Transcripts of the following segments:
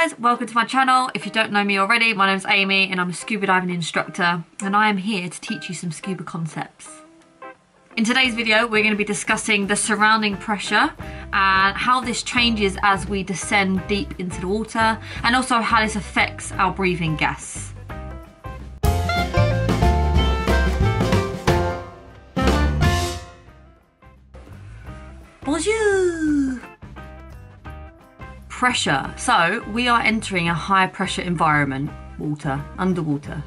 guys, welcome to my channel. If you don't know me already, my name's Amy and I'm a scuba diving instructor and I am here to teach you some scuba concepts. In today's video, we're going to be discussing the surrounding pressure and how this changes as we descend deep into the water and also how this affects our breathing gas. Bonjour! Pressure. So we are entering a high pressure environment, water, underwater,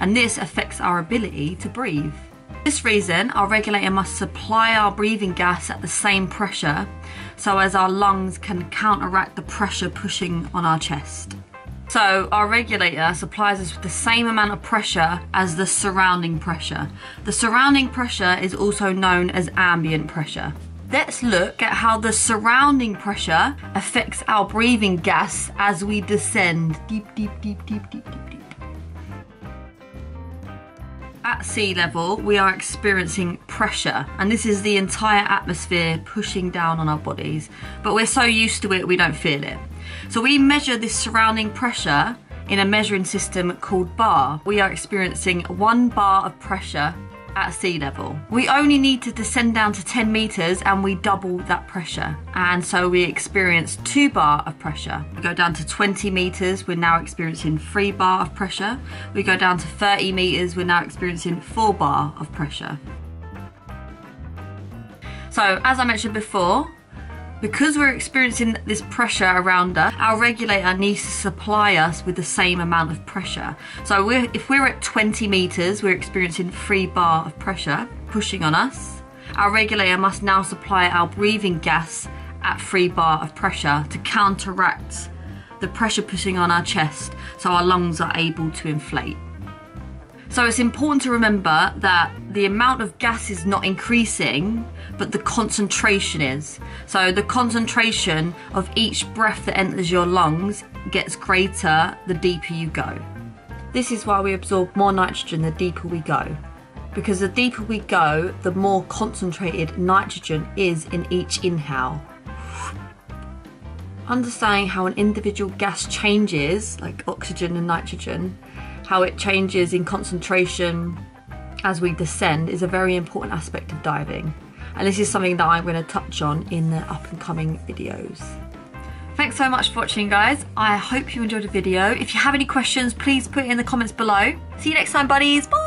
and this affects our ability to breathe. For this reason, our regulator must supply our breathing gas at the same pressure so as our lungs can counteract the pressure pushing on our chest. So our regulator supplies us with the same amount of pressure as the surrounding pressure. The surrounding pressure is also known as ambient pressure. Let's look at how the surrounding pressure affects our breathing gas as we descend deep, deep, deep, deep, deep, deep, deep. At sea level, we are experiencing pressure, and this is the entire atmosphere pushing down on our bodies. But we're so used to it, we don't feel it. So we measure this surrounding pressure in a measuring system called bar. We are experiencing one bar of pressure at sea level. We only need to descend down to 10 meters and we double that pressure. And so we experience two bar of pressure. We go down to 20 meters, we're now experiencing three bar of pressure. We go down to 30 meters, we're now experiencing four bar of pressure. So as I mentioned before, because we're experiencing this pressure around us, our regulator needs to supply us with the same amount of pressure. So we're, if we're at 20 meters, we're experiencing 3 bar of pressure pushing on us. Our regulator must now supply our breathing gas at 3 bar of pressure to counteract the pressure pushing on our chest so our lungs are able to inflate. So it's important to remember that the amount of gas is not increasing, but the concentration is. So the concentration of each breath that enters your lungs gets greater the deeper you go. This is why we absorb more nitrogen the deeper we go. Because the deeper we go, the more concentrated nitrogen is in each inhale. Understanding how an individual gas changes, like oxygen and nitrogen, how it changes in concentration as we descend is a very important aspect of diving. And this is something that I'm going to touch on in the up and coming videos. Thanks so much for watching guys. I hope you enjoyed the video. If you have any questions, please put it in the comments below. See you next time buddies. Bye!